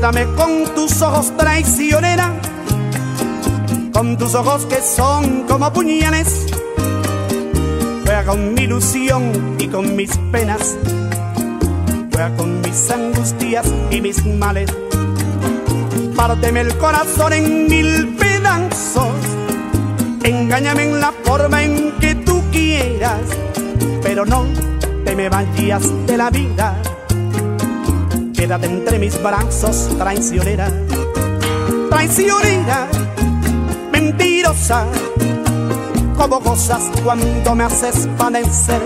Mátame con tus ojos traicionera, con tus ojos que son como puñales. Juega con mi ilusión y con mis penas, juega con mis angustias y mis males. Párteme el corazón en mil pedazos, engáñame en la forma en que tú quieras, pero no te me vayas de la vida Quédate entre mis brazos, traicionera, traicionera, mentirosa, como cosas cuando me haces padecer,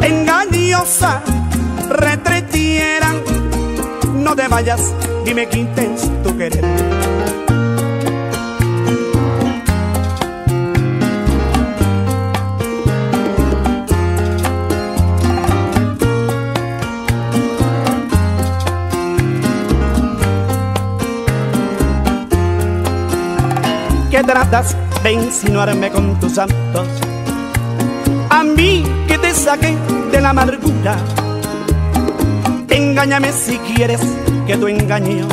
engañosa, retretiera, no te vayas y me quites tu querer. Tratas de insinuarme con tus santos. A mí que te saqué de la amargura. Engáñame si quieres que tu engaño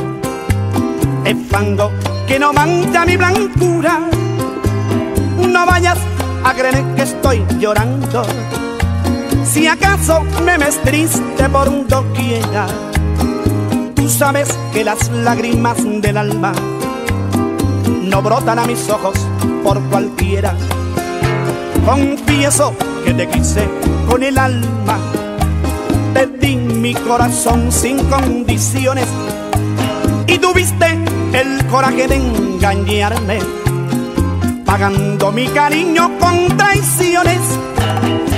es fango que no mancha mi blancura. No vayas a creer que estoy llorando. Si acaso me ves triste por un doquiera, tú sabes que las lágrimas del alma no brotan a mis ojos por cualquiera. Confieso que te quise con el alma, te di mi corazón sin condiciones y tuviste el coraje de engañarme, pagando mi cariño con traiciones.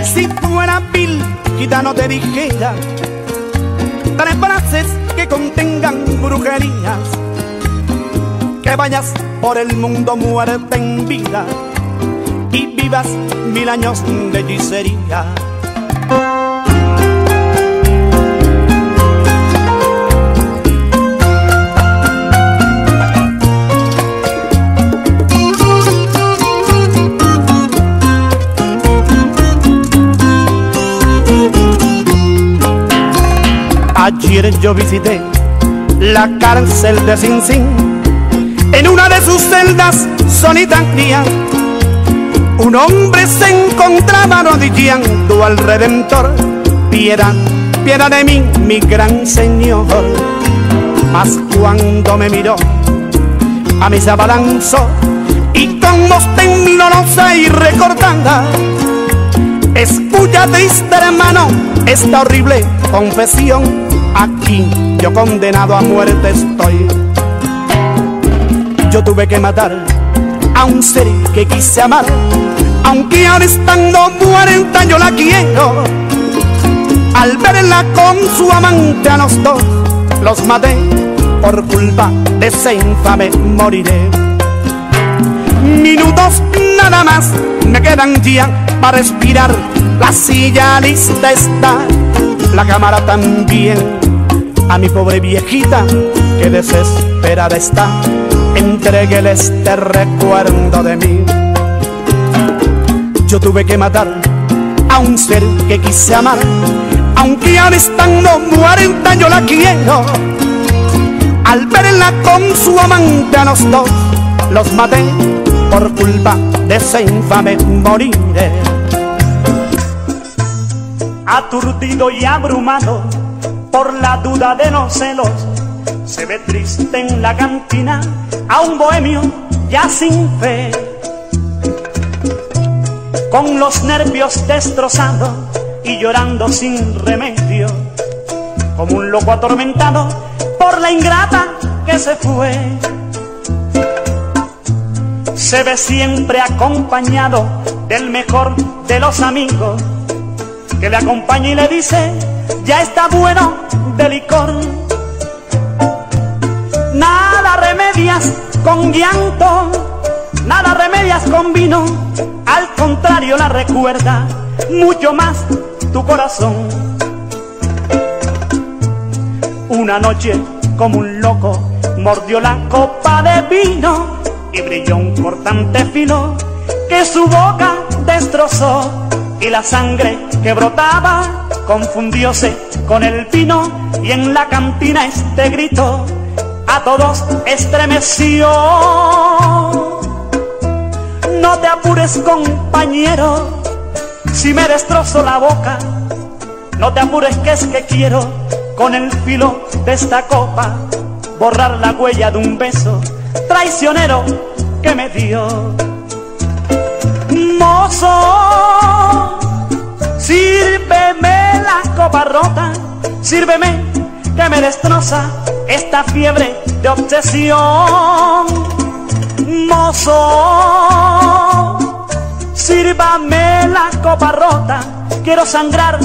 Si fuera vil, quizá no te dijera tres frases que contengan brujerías que vayas por el mundo muerte en vida y vivas mil años de hechicería. Ayer yo visité la cárcel de Sin Sin en una de sus celdas solitarias, un hombre se encontraba arrodillando al Redentor. Piedad, piedad de mí, mi gran Señor. Mas cuando me miró, a mí se abalanzó y con voz temblorosa y recordada, escucha triste hermano esta horrible confesión. Aquí yo condenado a muerte estoy yo tuve que matar a un ser que quise amar, aunque ahora estando muerta yo la quiero. Al verla con su amante a los dos, los maté por culpa de ese infame moriré. Minutos nada más me quedan ya para respirar, la silla lista está, la cámara también, a mi pobre viejita que desesperada está entreguele este recuerdo de mí. Yo tuve que matar a un ser que quise amar, aunque ahora estando muerta yo la quiero. Al verla con su amante a los dos, los maté por culpa de ese infame morir. Aturdido y abrumado por la duda de los celos, se ve triste en la cantina a un bohemio ya sin fe, con los nervios destrozados y llorando sin remedio, como un loco atormentado por la ingrata que se fue. Se ve siempre acompañado del mejor de los amigos, que le acompaña y le dice, ya está bueno de licor Nada remedias con llanto, nada remedias con vino, al contrario la recuerda mucho más tu corazón. Una noche como un loco mordió la copa de vino y brilló un cortante filo que su boca destrozó y la sangre que brotaba confundióse con el vino y en la cantina este grito a todos estremeció. No te apures compañero, si me destrozo la boca, no te apures que es que quiero con el filo de esta copa borrar la huella de un beso traicionero que me dio. Mozo, sírveme la copa rota, sírveme que me destroza esta fiebre de obsesión. Mozo, sírvame la copa rota, quiero sangrar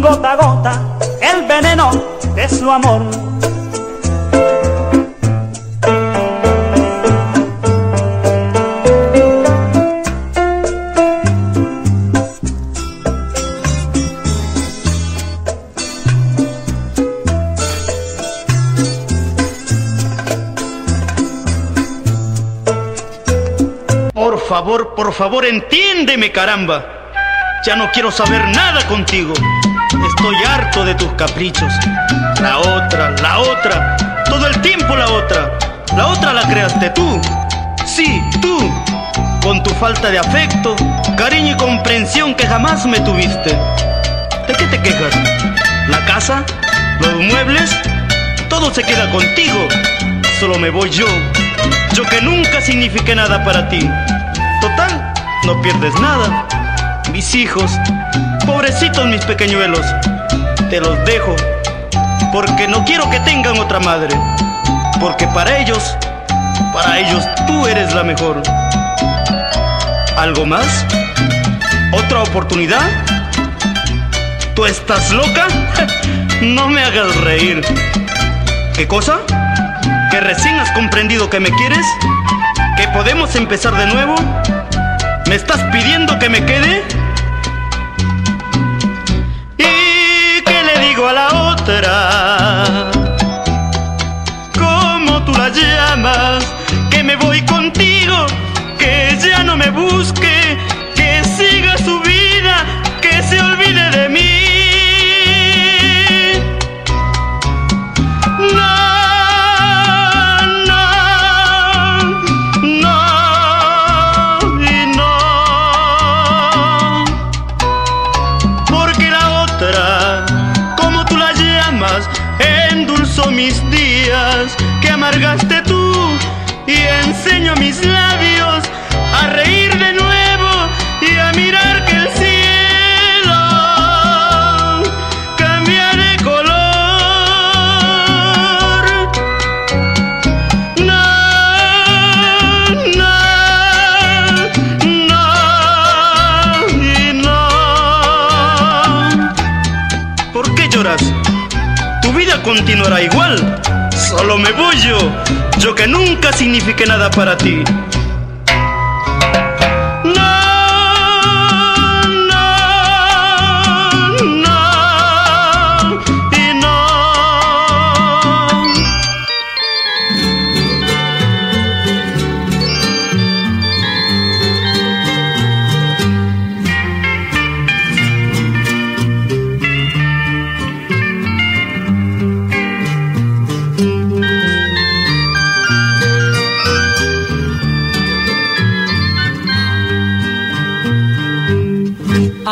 gota a gota el veneno de su amor. Favor, por favor, entiéndeme, caramba. Ya no quiero saber nada contigo. Estoy harto de tus caprichos. La otra, la otra, todo el tiempo la otra. La otra la creaste tú. Sí, tú. Con tu falta de afecto, cariño y comprensión que jamás me tuviste. ¿De qué te quejas? ¿La casa? ¿Los muebles? Todo se queda contigo. Solo me voy yo. Yo que nunca signifiqué nada para ti. No pierdes nada. Mis hijos, pobrecitos mis pequeñuelos, te los dejo porque no quiero que tengan otra madre. Porque para ellos, para ellos tú eres la mejor. ¿Algo más? ¿Otra oportunidad? ¿Tú estás loca? no me hagas reír. ¿Qué cosa? ¿Que recién has comprendido que me quieres? ¿Que podemos empezar de nuevo? ¿Me estás pidiendo que me quede? ¿Y qué le digo a la otra? ¿Cómo tú la llamas? Que me voy contigo, que ya no me busque, que siga su vida, que se olvide de mí. Amargaste tú y enseño mis labios a reír de nuevo y a mirar que el cielo cambia de color. No, no, no y no. ¿Por qué lloras? Tu vida continuará igual. Solo me voy yo, yo que nunca signifique nada para ti.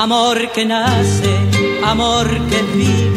Amor que nace, amor que vive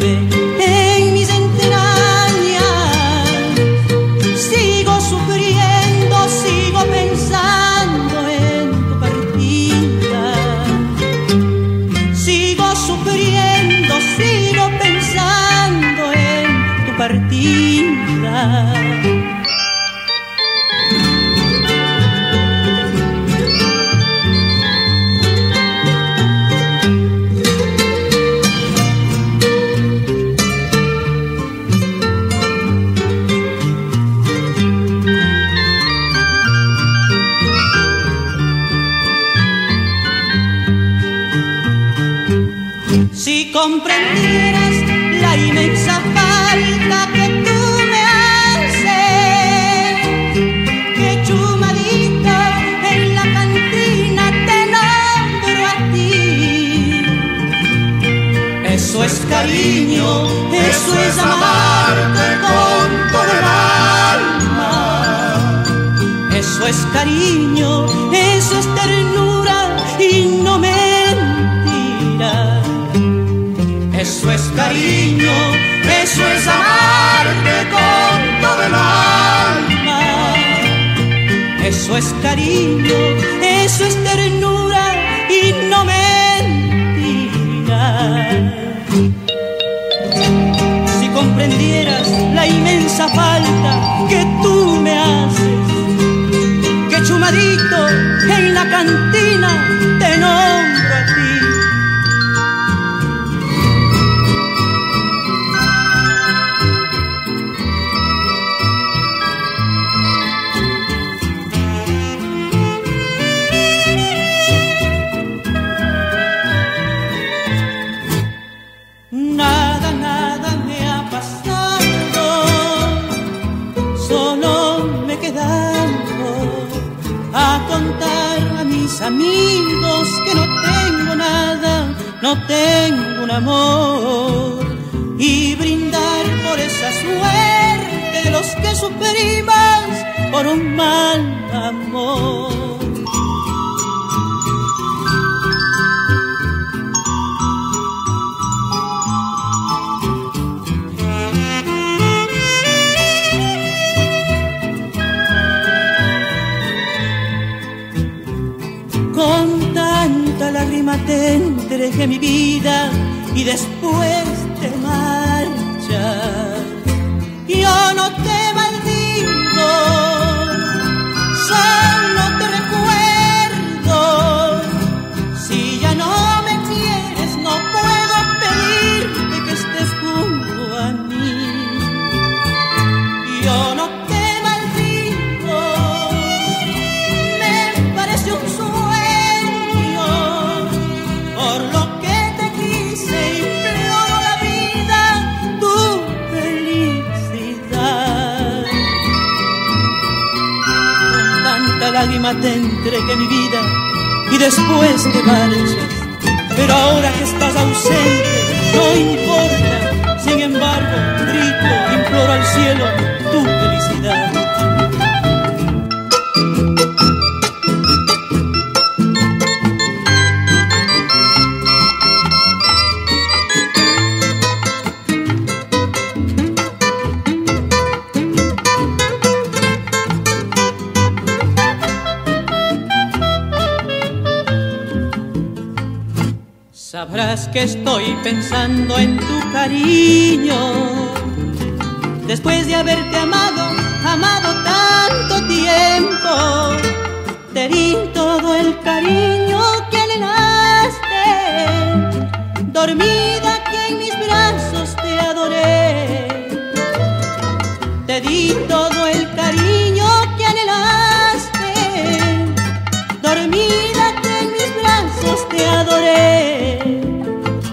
eso es ternura y no mentira. Eso es cariño, eso es amarte con todo el alma. Eso es cariño, eso es ternura y no mentira. Si comprendieras la inmensa falta en la cantina te nombro que no tengo nada, no tengo un amor y brindar por esa suerte de los que sufrimos por un mal amor. Te entregué mi vida y después te marchas. Yo no te lágrima te entregué mi vida y después te marchas. Pero ahora que estás ausente, no importa. Sin embargo, grito, imploro al cielo tu felicidad. Sabrás que estoy pensando en tu cariño. Después de haberte amado, amado tanto tiempo, te di todo el cariño que anhelaste. Dormida aquí en mis brazos te adoré. Te di todo el te adoré.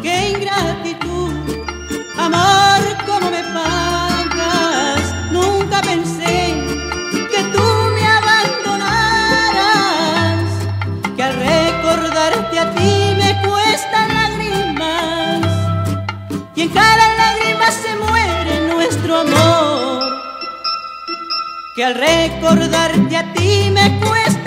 Qué ingratitud, amor, cómo me pagas. Nunca pensé que tú me abandonaras. Que al recordarte a ti me cuestan lágrimas. Y en cada lágrima se muere nuestro amor que al recordarte a ti me cuestan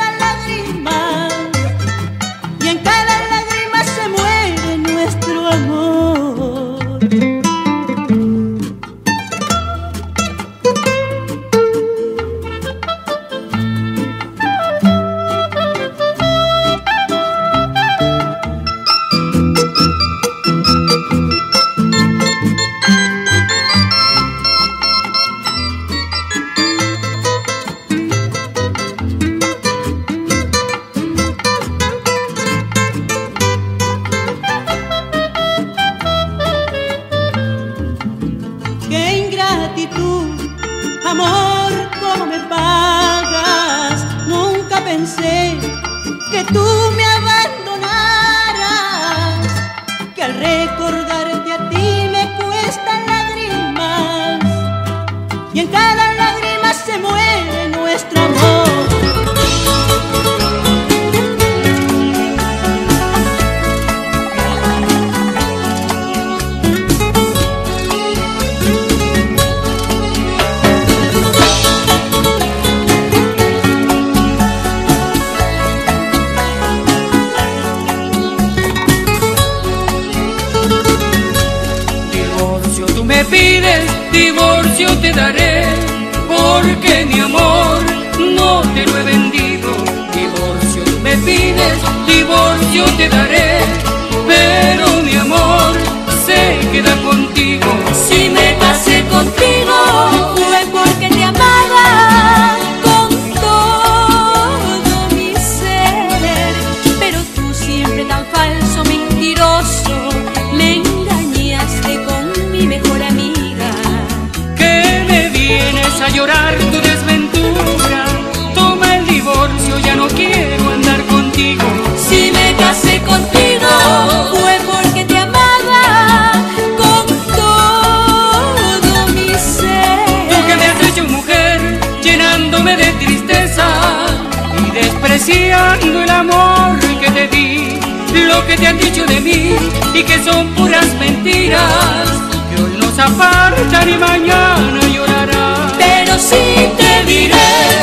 porque mi amor no te lo he vendido. Divorcio me pides, divorcio te daré, pero mi amor se queda contigo. el amor que te di, lo que te han dicho de mí y que son puras mentiras, que hoy nos apartan y mañana llorarán. Pero sí te diré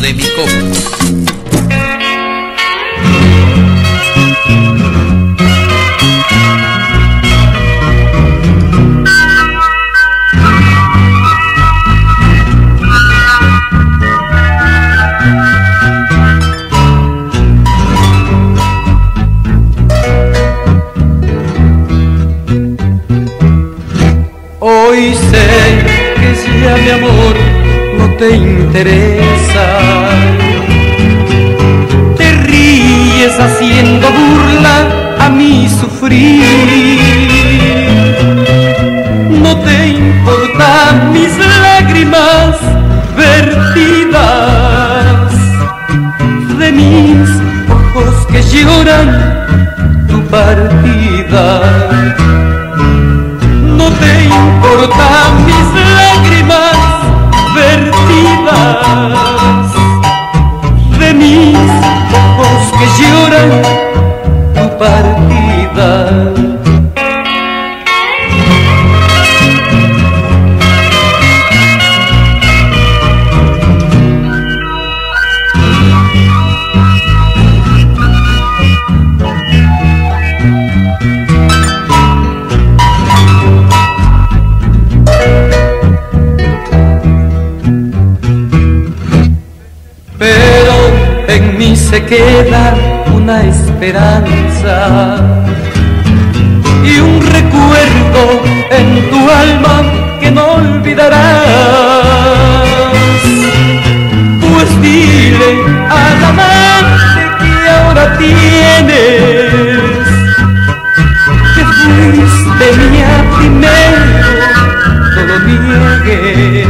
de mi copa. te interesa. Te ríes haciendo burla a mi sufrir. No te importan mis lágrimas vertidas de mis ojos que lloran tu partida. No te importa mi mí se queda una esperanza y un recuerdo en tu alma que no olvidarás. Pues dile al amante que ahora tienes que fuiste mía primero, no lo niegues.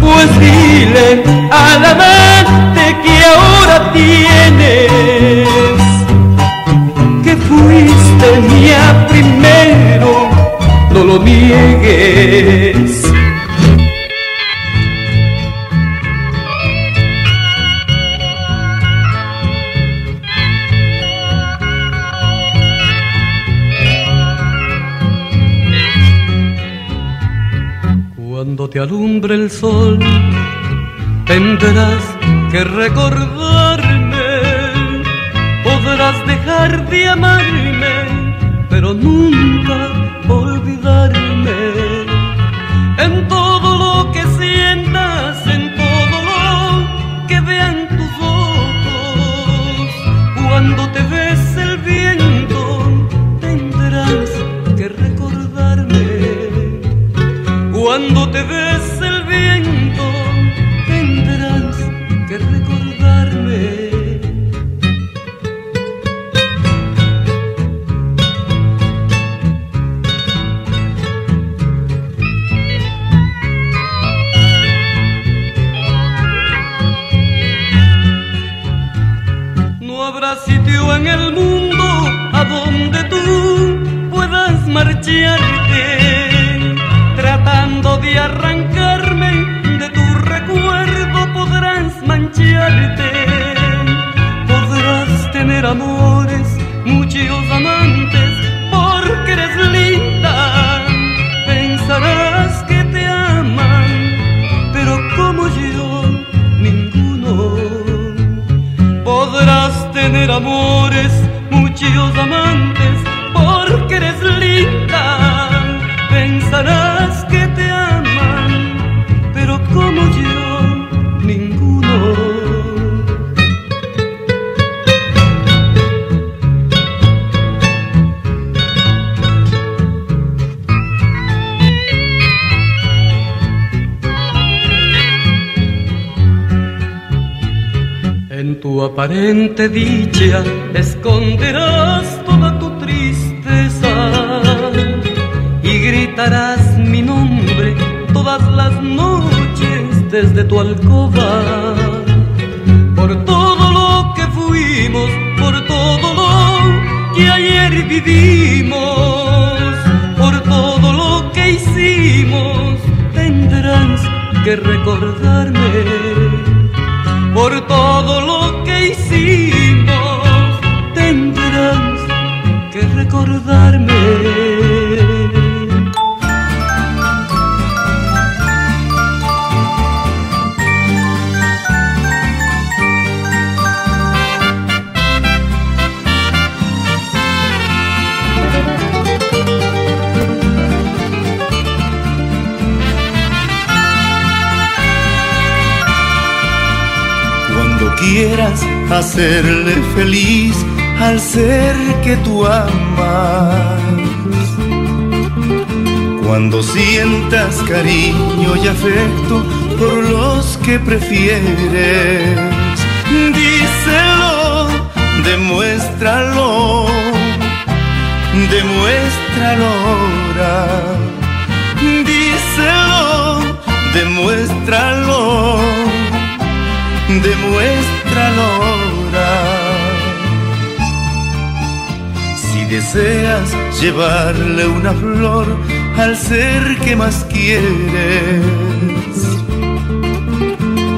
Pues dile al amante lo niegues. Cuando te alumbre el sol, tendrás que recordarme, podrás dejar de amarme, pero nunca de arrancarme de tu recuerdo podrás mancharte, podrás tener amores, muchos amantes, porque eres linda, pensarás que te aman, pero como yo, ninguno. Podrás tener amores, muchos amantes, aparente dicha esconderás toda tu tristeza y gritarás mi nombre todas las noches desde tu alcoba. Por todo lo que fuimos, por todo lo que ayer vivimos, por todo lo que hicimos, tendrás que recordarme por todo lo que hicimos, tendrás que recordarme. Hacerle feliz al ser que tú amas. Cuando sientas cariño y afecto por los que prefieres, díselo, demuéstralo, demuéstralo ahora. Díselo, demuéstralo demuéstralo deseas llevarle una flor al ser que más quieres,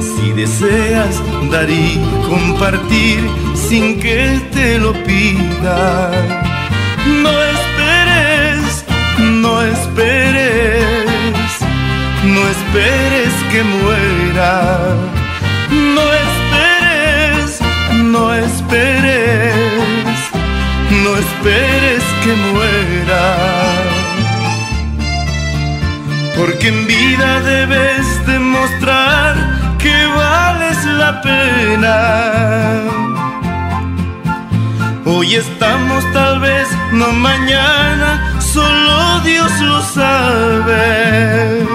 si deseas dar y compartir sin que te lo pida, no esperes, no esperes, no esperes que muera. No esperes, no esperes, no esperes que muera. Porque en vida debes demostrar que vales la pena. Hoy estamos tal vez, no mañana, solo Dios lo sabe.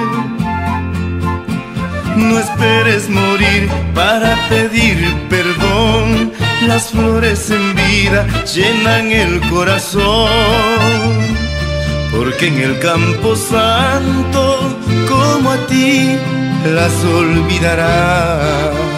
No esperes morir para pedir perdón. Las flores en vida llenan el corazón. Porque en el campo santo, como a ti, las olvidará.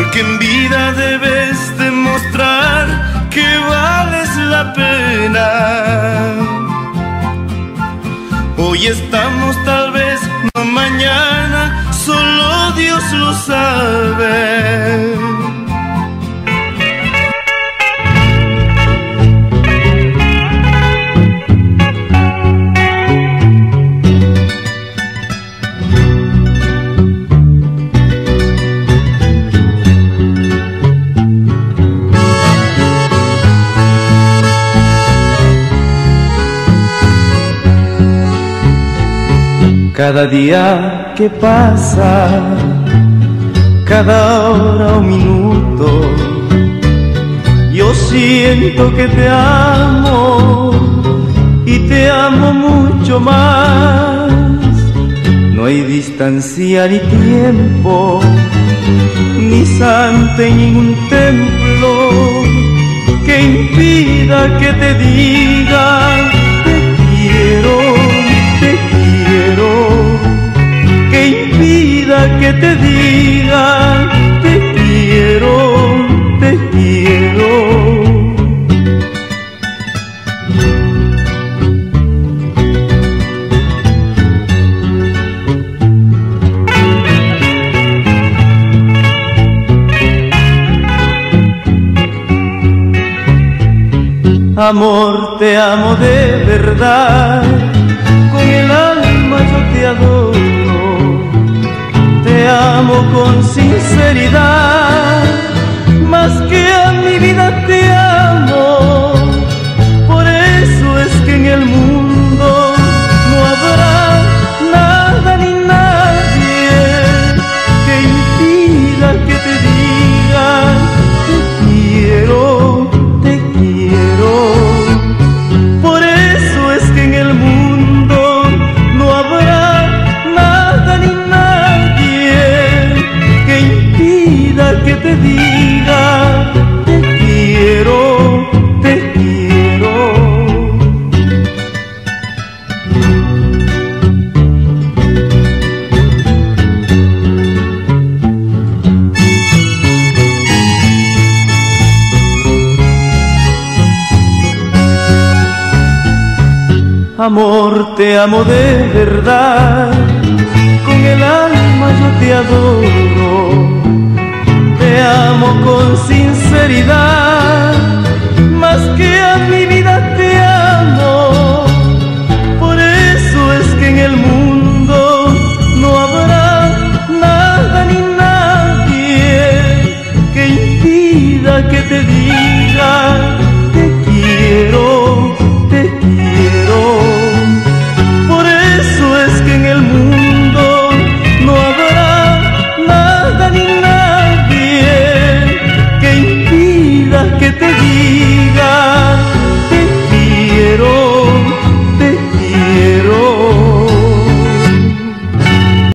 Porque en vida debes demostrar que vales la pena. Hoy estamos tal vez, no mañana, solo Dios lo sabe. Cada día que pasa, cada hora o minuto, yo siento que te amo y te amo mucho más. no hay distancia ni tiempo, ni santo en ningún templo que impida que te diga te quiero, que te diga te quiero, te quiero. Amor, te amo de verdad, con sinceridad, más que a mi vida Amor, te amo de verdad, con el alma yo te adoro, te amo con sinceridad, más que a mí.